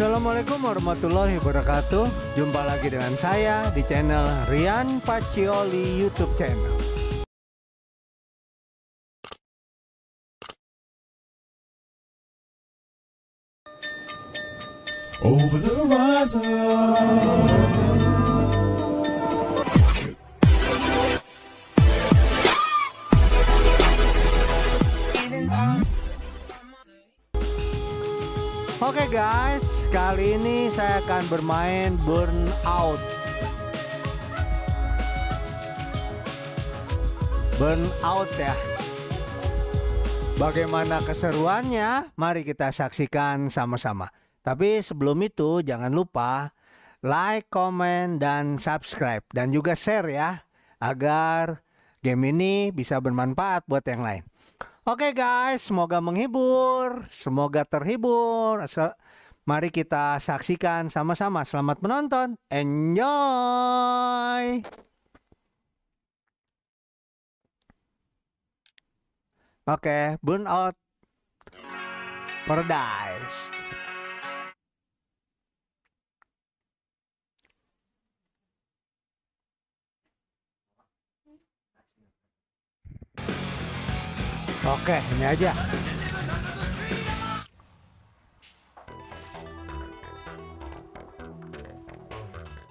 Assalamualaikum warahmatullahi wabarakatuh. Jumpa lagi dengan saya di channel Rian Pacioli YouTube channel. Over the horizon. Oke guys, kali ini saya akan bermain Burnout Burnout ya Bagaimana keseruannya? Mari kita saksikan sama-sama Tapi sebelum itu jangan lupa like, komen, dan subscribe Dan juga share ya Agar game ini bisa bermanfaat buat yang lain Oke guys, semoga menghibur, semoga terhibur. Se- Mari kita saksikan sama-sama. Selamat menonton. Enjoy. Oke, Burnout Paradise. Oke, ini aja.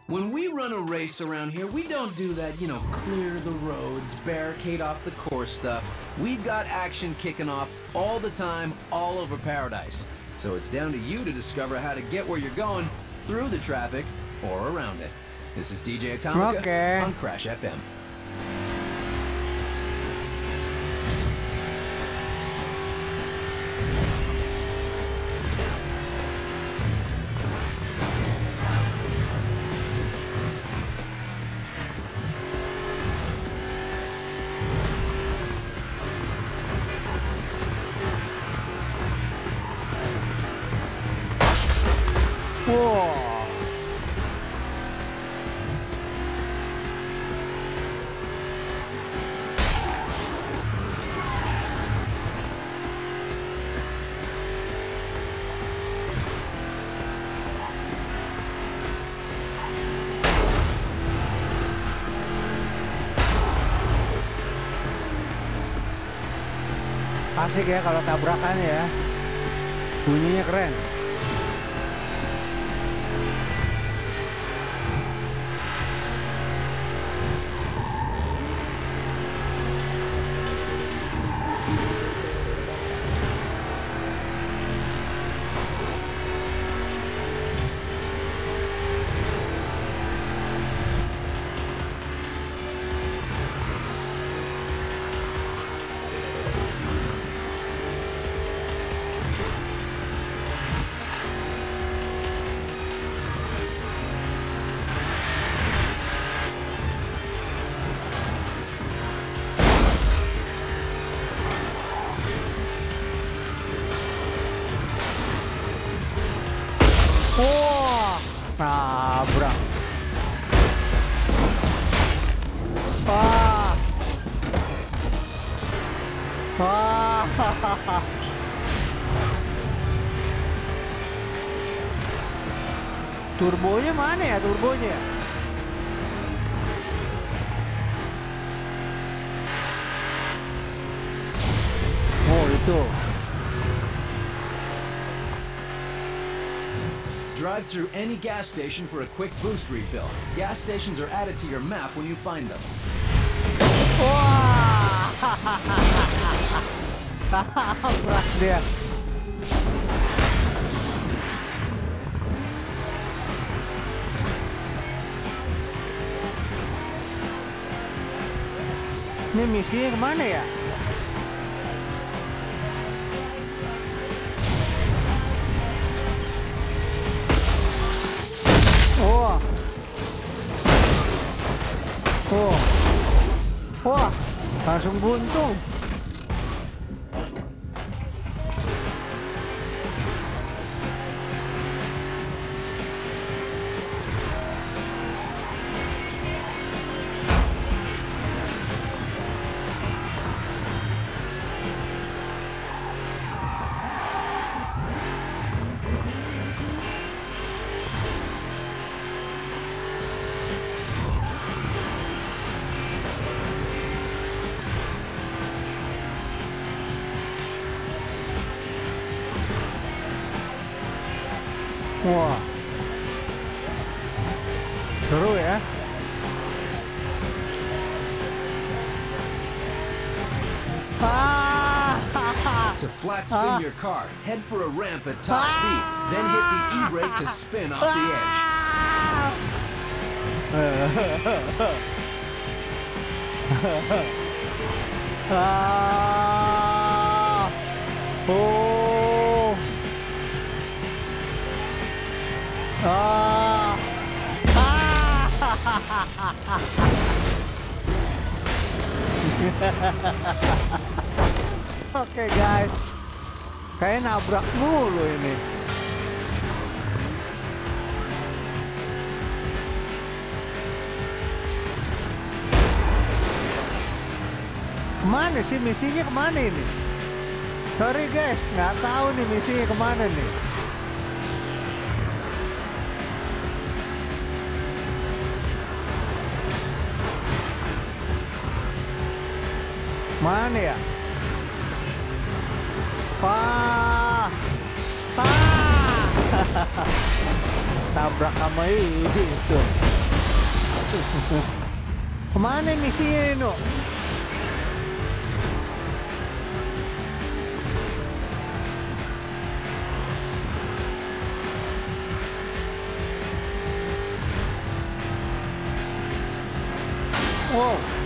When we run a race around here, we don't do that, you know, clear the roads, barricade off the course stuff. We've got action kicking off all the time, all over paradise. So it's down to you to discover how to get where you're going through the traffic or around it. This is DJ Atomica Okay. on Crash FM. Asik ya kalau tabrakan ya. Bunyinya keren. Nabrak. Wah. Wah. Turbonya mana ya turbonya? Oh itu. Drive through any gas station for a quick boost refill. Gas stations are added to your map when you find them. Tabrak dia. Ini misinya kemana ya? Wah. Wah. Wah, langsung buntung. Wah. Seru ya. Ah. To flat spin your car, head for a ramp at top speed, then hit the e-brake to spin off the edge. Ah. Oke guys, kayak nabrak mulu ini. Ke mana sih misinya ke mana ini? Sorry guys, nggak tahu nih misinya ke mana nih. Mana ya? Wah, ah, tabrak sama itu. Ke mana misinya ini? Wow. Wow.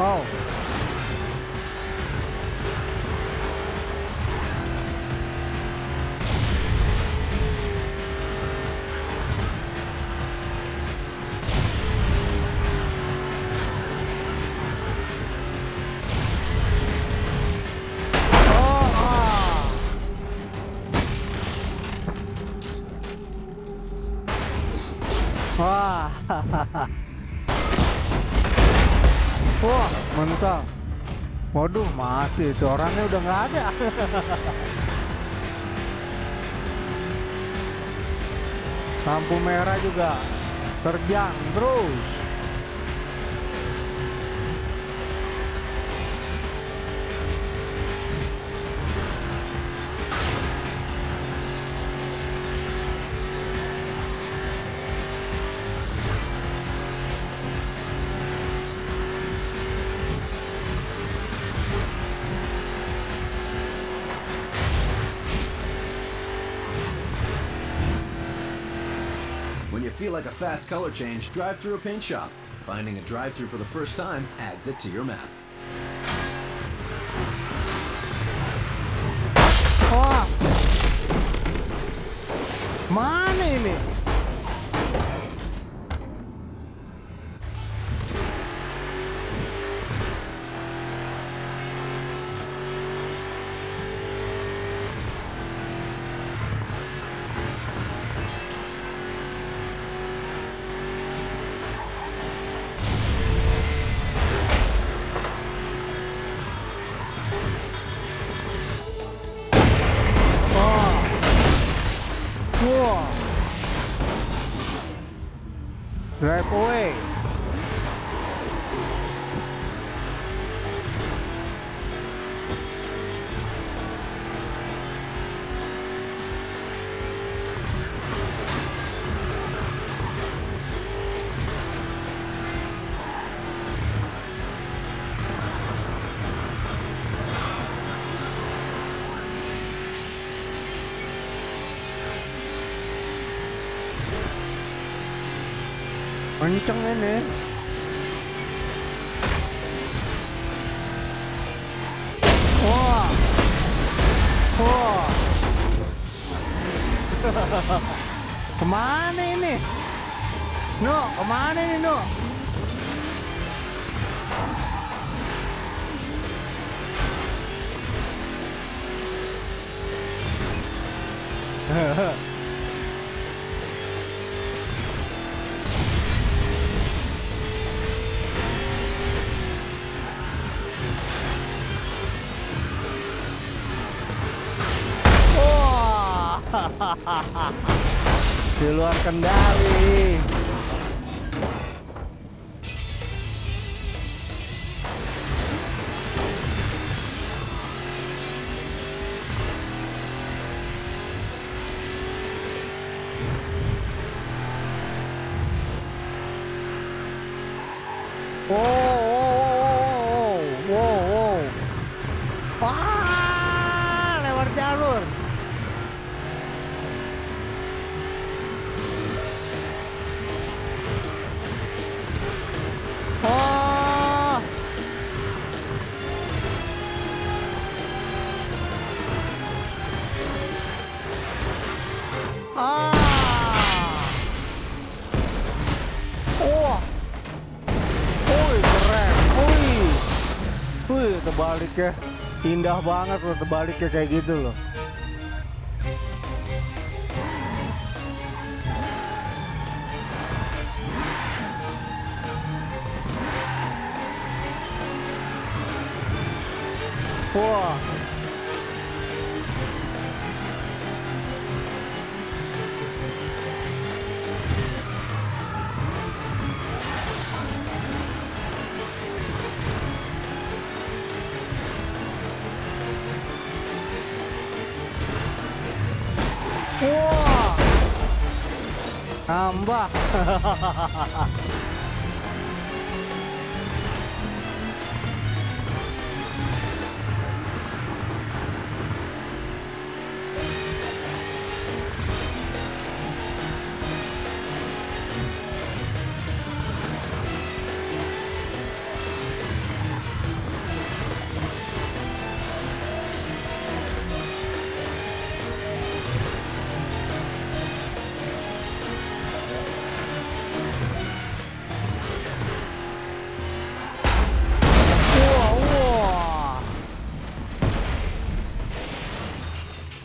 Oh, ah. Wah. Wah, mantap. Waduh, mati itu orangnya udah nggak ada. Lampu merah juga terjang terus. Feel like a fast color change, drive through a paint shop. Finding a drive-through for the first time adds it to your map. Oh. Wah. Mana Right away. Kenceng ini. Wah. Wah. ke mana ini? No, ke mana ini No? Wah. Di luar kendali. Wih, terbaliknya. Indah banget loh terbaliknya kayak gitu loh. Wah. Tambah.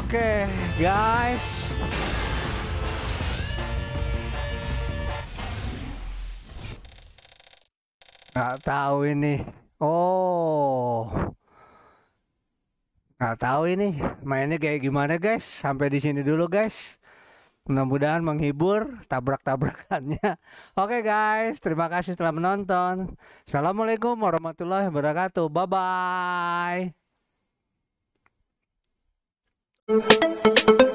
Oke, guys. Nggak tahu ini. Oh. Nggak tahu ini mainnya kayak gimana, guys. Sampai di sini dulu, guys. Mudah-mudahan menghibur tabrak-tabrakannya. Oke guys, terima kasih telah menonton. Assalamualaikum warahmatullahi wabarakatuh. Bye Música